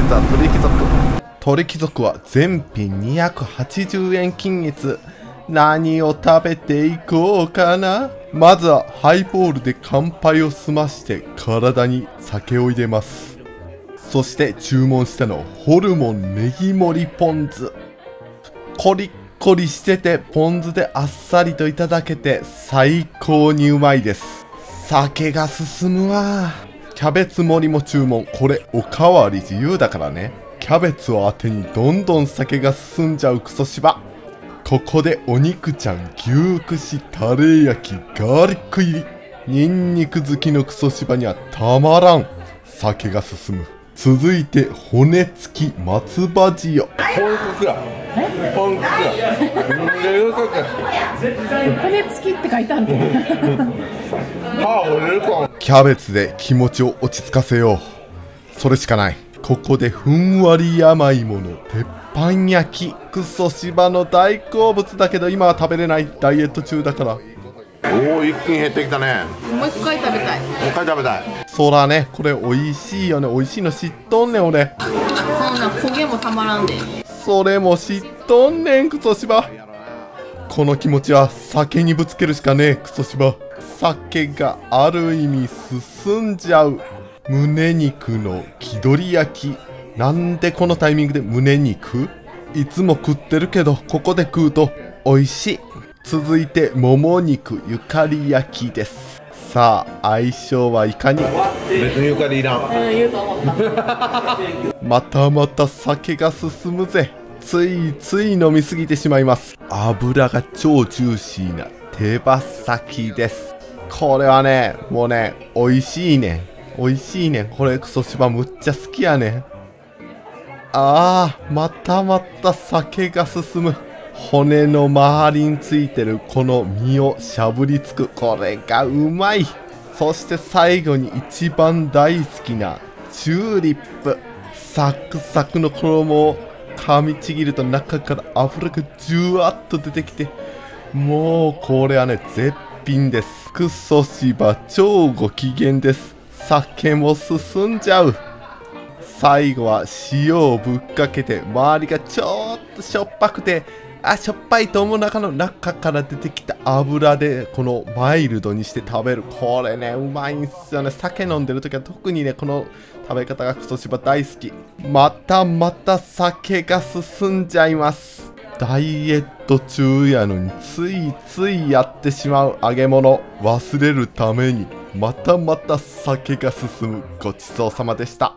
日は鳥貴族鳥貴族は全品280円均一。何を食べていこうかな。まずはハイボールで乾杯を済まして体に酒を入れます。そして注文したのホルモンネギ盛りポン酢。コリッコリしててポン酢であっさりといただけて最高にうまいです。酒が進むわ。キャベツ盛りも注文。これおかわり自由だからね。キャベツを当てにどんどん酒が進んじゃうクソ芝。ここでお肉ちゃん牛串タレ焼きガーリック入り。ニンニク好きのクソ芝にはたまらん。酒が進む。続いて骨付き松葉塩。骨付きって書いてあるキャベツで気持ちを落ち着かせよう。それしかない。ここでふんわり山芋の。鉄板焼きクソ芝の大好物だけど今は食べれないダイエット中だから。おお一気に減ってきたね。もう一回食べたい。もう一回食べたい。そらね。これ美味しいよね。美味しいの知っとんねん俺。そんな焦げもたまらんでそれも知っとんねんクソ芝。この気持ちは酒にぶつけるしかねえクソ芝。酒がある意味進んじゃう。胸肉の気取り焼き。なんでこのタイミングで胸肉？いつも食ってるけどここで食うと美味しい。続いてもも肉ゆかり焼きです。さあ相性はいかに？別にゆかりいらん。うん言うと思った。またまた酒が進むぜ。ついつい飲みすぎてしまいます。油が超ジューシーな手羽先です。これはねもうね美味しいね。美味しいね。これクソしばむっちゃ好きやね。あーまたまた酒が進む骨の周りについてるこの身をしゃぶりつく。これがうまい。そして最後に一番大好きなチューリップ。サクサクの衣を噛みちぎると中から油がジュワッと出てきて。もうこれはね絶品です。クソシバ超ご機嫌です。酒も進んじゃう。最後は塩をぶっかけて周りがちょっとしょっぱくてあしょっぱいと思う中の中から出てきた油でこのマイルドにして食べる。これねうまいんすよね。酒飲んでる時は特にねこの食べ方がクソシバ大好き。またまた酒が進んじゃいます。ダイエット中やのについついやってしまう揚げ物。忘れるためにまたまた酒が進む。ごちそうさまでした。